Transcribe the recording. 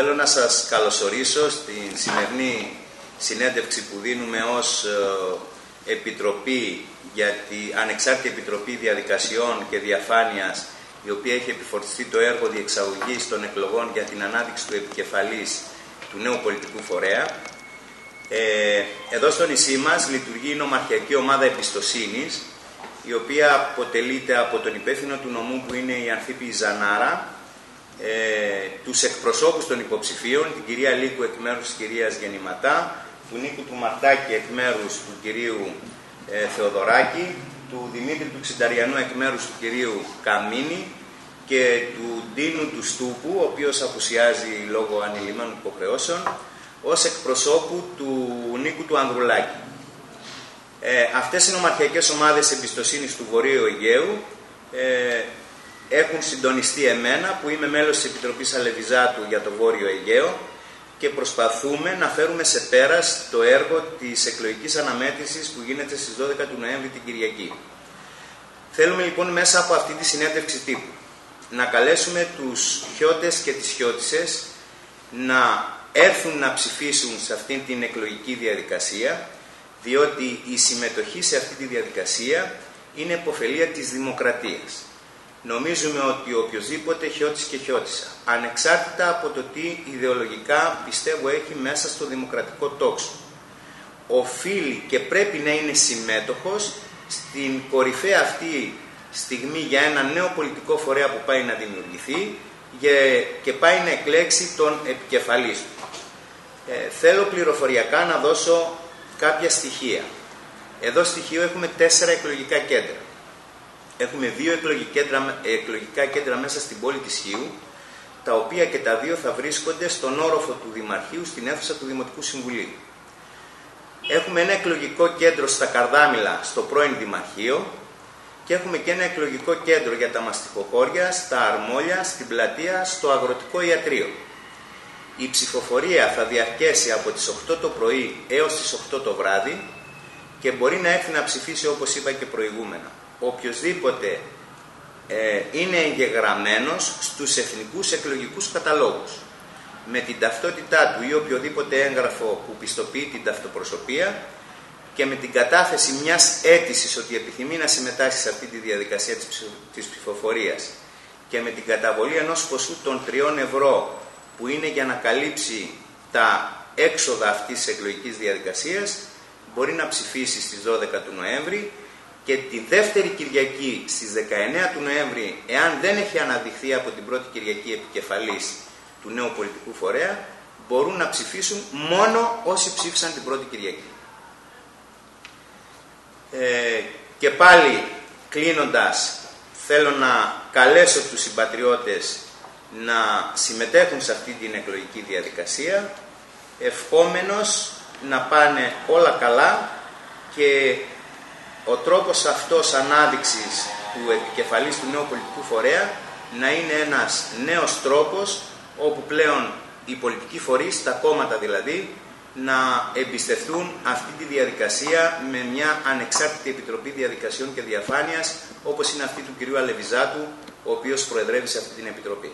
θέλω να σας καλωσορίσω στην σημερινή συνέντευξη που δίνουμε ως ε, Επιτροπή για τη Ανεξάρτητη Επιτροπή Διαδικασιών και Διαφάνειας η οποία έχει επιφορτιστεί το έργο διεξαγωγής των εκλογών για την ανάδειξη του επικεφαλής του νέου πολιτικού φορέα. Ε, εδώ στο νησί μας λειτουργεί η νομαρχιακή ομάδα εμπιστοσύνης η οποία αποτελείται από τον υπεύθυνο του νομού που είναι η Ανθίπη Ζανάρα, ε, τους εκπροσώπους των υποψηφίων, την κυρία Λίκου εκ μέρους της κυρίας Γεννηματά, του Νίκου του Μαρτάκη εκ μέρους του κυρίου ε, Θεοδωράκη, του Δημήτρη του Ξυνταριανού εκ μέρους του κυρίου Καμίνη και του Ντίνου του Στούπου, ο οποίος απουσιάζει λόγω ανηλυμένων υποχρεώσεων, ως εκπροσώπου του Νίκου του Ανδρουλάκη. Ε, αυτές οι νομαρχιακές ομάδες εμπιστοσύνης του Βορείου Αιγαίου ε, έχουν συντονιστεί εμένα που είμαι μέλος της Επιτροπής Αλεβιζάτου για το Βόρειο Αιγαίο και προσπαθούμε να φέρουμε σε πέρας το έργο της εκλογικής αναμέτρησης που γίνεται στις 12 του Νοέμβρη την Κυριακή. Θέλουμε λοιπόν μέσα από αυτή τη συνέντευξη τύπου να καλέσουμε τους χιώτες και τις χιώτισες να έρθουν να ψηφίσουν σε αυτή την εκλογική διαδικασία διότι η συμμετοχή σε αυτή τη διαδικασία είναι υποφελία της δημοκρατίας. Νομίζουμε ότι οποιοδήποτε χιώτης και χιώτισσα, ανεξάρτητα από το τι ιδεολογικά πιστεύω έχει μέσα στο δημοκρατικό τόξο, οφείλει και πρέπει να είναι συμμέτοχος στην κορυφαία αυτή στιγμή για ένα νέο πολιτικό φορέα που πάει να δημιουργηθεί και πάει να εκλέξει τον επικεφαλής του. Ε, θέλω πληροφοριακά να δώσω κάποια στοιχεία. Εδώ στοιχείο έχουμε τέσσερα εκλογικά κέντρα. Έχουμε δύο εκλογικά κέντρα μέσα στην πόλη της Χίου, τα οποία και τα δύο θα βρίσκονται στον όροφο του Δημαρχείου, στην αίθουσα του Δημοτικού Συμβουλίου. Έχουμε ένα εκλογικό κέντρο στα Καρδάμιλα, στο πρώην Δημαρχείο, και έχουμε και ένα εκλογικό κέντρο για τα μαστιχοκόρια, στα Αρμόλια, στην Πλατεία, στο Αγροτικό Ιατρείο. Η ψηφοφορία θα διαρκέσει από τις 8 το πρωί έως τις 8 το βράδυ και μπορεί να έρθει να ψηφίσει όπως είπα και προηγούμενα. Οποιοςδήποτε ε, είναι εγγεγραμμένος στους εθνικούς εκλογικούς καταλόγους. Με την ταυτότητά του ή οποιοδήποτε έγγραφο που πιστοποιεί την ταυτοπροσωπία και με την κατάθεση μιας αίτησης ότι επιθυμεί να συμμετάσχει σε αυτή τη διαδικασία της ψηφοφορίας και με την καταβολή ενός ποσού των 3 ευρώ που είναι για να καλύψει τα έξοδα αυτής της εκλογικής διαδικασίας μπορεί να ψηφίσει στις 12 του Νοέμβρη και τη δεύτερη Κυριακή στις 19 του Νοέμβρη, εάν δεν έχει αναδειχθεί από την πρώτη Κυριακή επικεφαλής του νέου πολιτικού φορέα, μπορούν να ψηφίσουν μόνο όσοι ψήφισαν την πρώτη Κυριακή. Ε, και πάλι κλείνοντας, θέλω να καλέσω τους συμπατριώτες να συμμετέχουν σε αυτή την εκλογική διαδικασία ευχόμενος να πάνε όλα καλά και ο τρόπος αυτός ανάδειξης του επικεφαλής του νέου πολιτικού φορέα να είναι ένας νέος τρόπος όπου πλέον οι πολιτικοί φορείς, τα κόμματα δηλαδή, να εμπιστευτούν αυτή τη διαδικασία με μια ανεξάρτητη Επιτροπή Διαδικασιών και Διαφάνειας όπως είναι αυτή του κυρίου Αλεβιζάτου, ο οποίος προεδρεύει σε αυτή την Επιτροπή.